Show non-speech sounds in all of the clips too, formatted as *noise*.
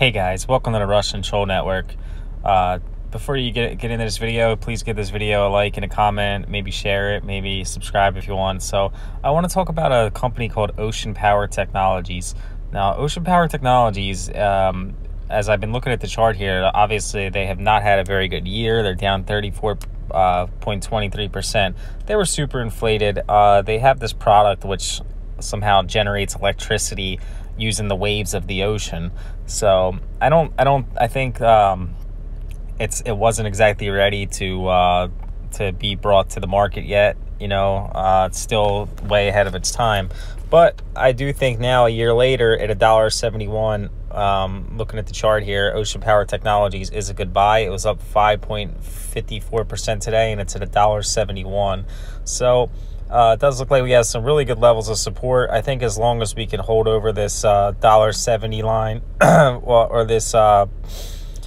Hey guys, welcome to the Russian Troll Network. Uh, before you get get into this video, please give this video a like and a comment, maybe share it, maybe subscribe if you want. So I want to talk about a company called Ocean Power Technologies. Now, Ocean Power Technologies, um, as I've been looking at the chart here, obviously they have not had a very good year. They're down 34.23%. Uh, they were super inflated. Uh, they have this product which somehow generates electricity using the waves of the ocean. So I don't, I don't, I think um, it's it wasn't exactly ready to uh, to be brought to the market yet. You know, uh, it's still way ahead of its time. But I do think now, a year later, at a dollar seventy-one, um, looking at the chart here, Ocean Power Technologies is a good buy. It was up five point fifty-four percent today, and it's at a dollar seventy-one. So uh, it does look like we have some really good levels of support. I think as long as we can hold over this uh, dollar seventy line, *clears throat* well, or this, uh,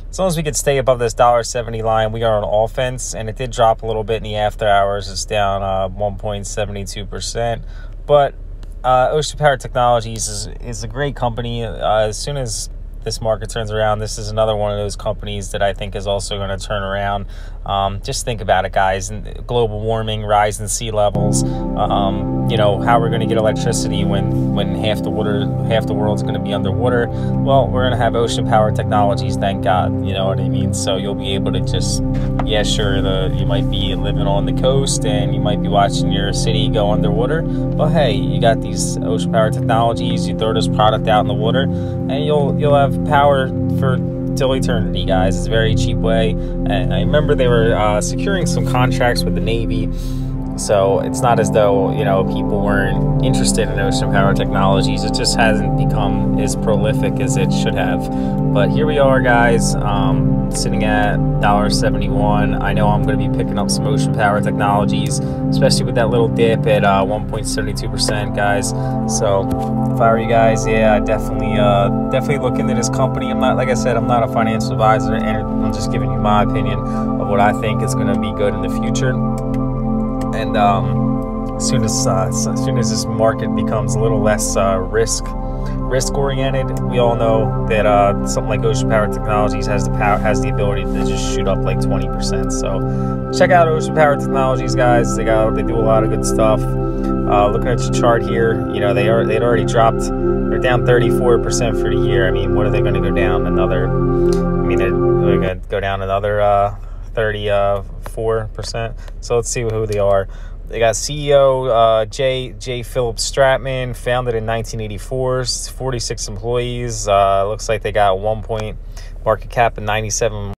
as long as we can stay above this dollar seventy line, we are on offense. And it did drop a little bit in the after hours. It's down uh, one point seventy two percent, but uh, Ocean Power Technologies is is a great company. Uh, as soon as this market turns around, this is another one of those companies that I think is also going to turn around. Um, just think about it, guys. Global warming, rise in sea levels. Um, you know how we're going to get electricity when when half the water, half the world's going to be underwater. Well, we're going to have ocean power technologies. Thank God. You know what I mean. So you'll be able to just, yeah, sure. The you might be living on the coast and you might be watching your city go underwater, but hey, you got these ocean power technologies. You throw this product out in the water, and you'll you'll have power for till eternity, guys. It's a very cheap way. And I remember they were uh, securing some contracts with the Navy. So it's not as though, you know, people weren't interested in ocean power technologies. It just hasn't become as prolific as it should have. But here we are, guys, um, sitting at $1.71. I know I'm going to be picking up some ocean power technologies, especially with that little dip at uh, 1.72%, guys. So if I were you guys, yeah, definitely, uh, definitely look into this company. I'm not, like I said, I'm not a financial advisor, and I'm just giving you my opinion of what I think is going to be good in the future and um, as soon as uh, as soon as this market becomes a little less uh, risk risk oriented, we all know that uh, something like Ocean Power Technologies has the power has the ability to just shoot up like 20%. So check out Ocean Power Technologies, guys. They got they do a lot of good stuff. Uh, looking at the chart here, you know they are they'd already dropped. They're down 34% for the year. I mean, what are they going to go down another? I mean, they're, they're going to go down another uh, 34%. So let's see who they are. They got CEO uh, J. J. Philipp Stratmann, founded in 1984, 46 employees. Uh, looks like they got one point market cap of 97